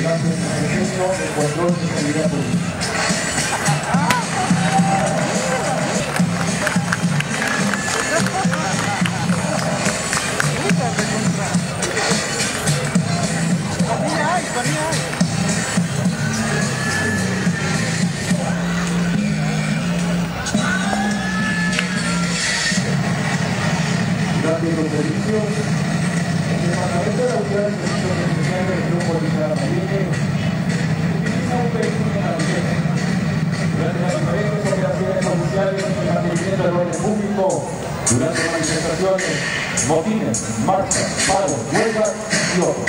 Gracias por el control de seguridad. Los servicios, el Departamento de la Unidad de Servicios Especiales del Grupo Policial Ambiente utiliza un vehículo de navegación. Durante las diferentes operaciones policiales y mantenimiento del orden público, durante manifestaciones, motines, marchas, paros, huelgas y otros.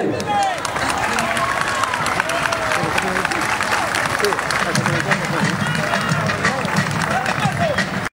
Amen.